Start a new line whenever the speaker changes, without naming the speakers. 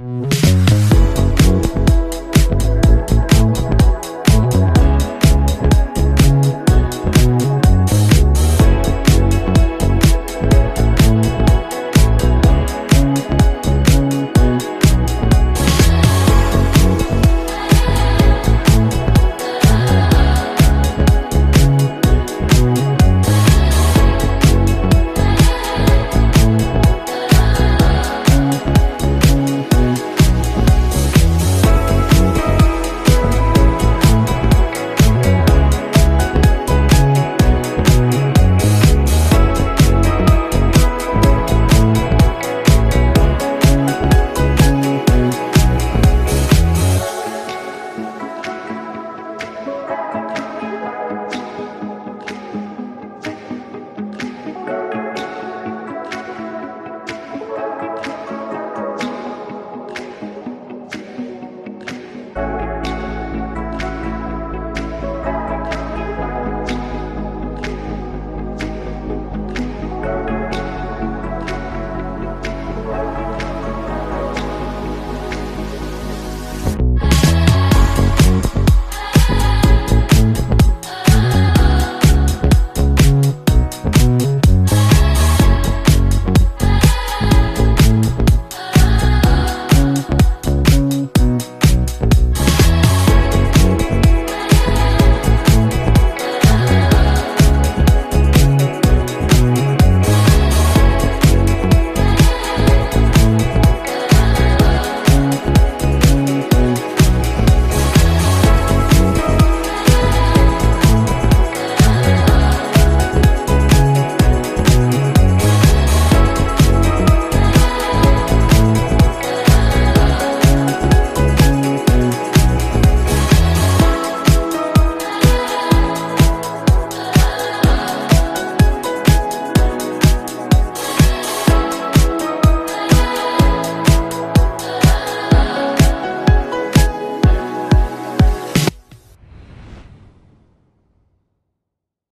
you.